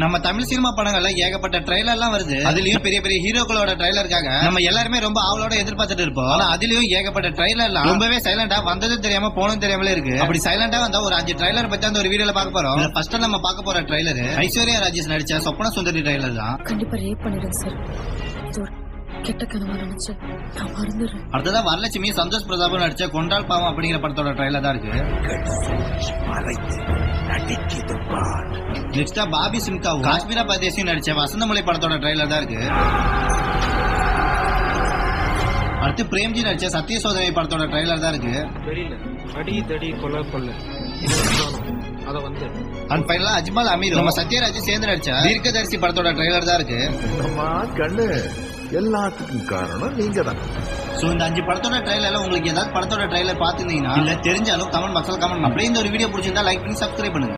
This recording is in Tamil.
நம்ம தமிழ் சினிமா படங்கள்ல ஏகப்பட்ட ட்ரைலர் எல்லாம் வருது. அதுலயும் பெரிய பெரிய ஹீரோக்களோட ட்ரைலருக்காக நம்ம எல்லாருமே ரொம்ப ஆவலோட எதிர்பார்த்துட்டு இருப்போம். ஆனா அதுலயும் ஏகப்பட்ட ட்ரைலர் எல்லாம் ரொம்பவே சைலண்டா வந்ததும் தெரியாம போனதும் தெரியாமலே இருக்கு. அப்படி சைலண்டா வந்தா ஒரு அஞ்சு ட்ரைலர் பத்தி அந்த ஒரு வீடியோல பார்க்க போறோம். ஃபர்ஸ்ட் நம்ம பார்க்க போற ட்ரைலர் ஐஸ்வர்யா ராஜேஷ் நடிச்ச சொப்பன சுந்தரி ட்ரைலர் தான். கண்டிப்பா ரேப் பண்ணிடுங்க சார் கெட்ட கனவா நினைச்சு நான் மறந்துடுறேன். அடுத்ததா வரலட்சுமி சந்தோஷ் பிரதாபும் நடிச்ச கொண்டால் பாவம் அப்படிங்கிற படத்தோட ட்ரைலர் தான் இருக்கு. நெக்ஸ்டா பாபி சிம்காவும் காஷ்மீரா பரதேசியும் நடிச்ச வசந்தமலை படத்தோட ட்ரைலர் தான் இருக்கு. அடுத்து பிரேம்ஜி நடிச்ச சத்திய சோதனை படத்தோட ட்ரைலர் தான் இருக்கு. அடி தடி கொலை கொள்ளை. அத வந்து அண்ட் ஃபைனலா அஜ்மல் அமீர் நம்ம சத்யராஜ் சேர்ந்து நடிச்ச தீர்க்கதரிசி படத்தோட ட்ரைலர் தான் இருக்கு. அம்மா கண்ணு. எல்லாத்துக்கும் காரணம் நீங்க தான் சோ இந்த அஞ்சு படத்தோட ட்ரைலர்ல உங்களுக்கு ஏதாவது படத்தோட ட்ரைலர் பாத்துருந்தீங்கன்னா இல்ல தெரிஞ்சாலும் கமெண்ட் மக்கள் கமெண்ட் அப்படியே இந்த ஒரு வீடியோ பிடிச்சிருந்தா லைக் பண்ணி சப்ஸ்கிரைப் பண்ணுங்க.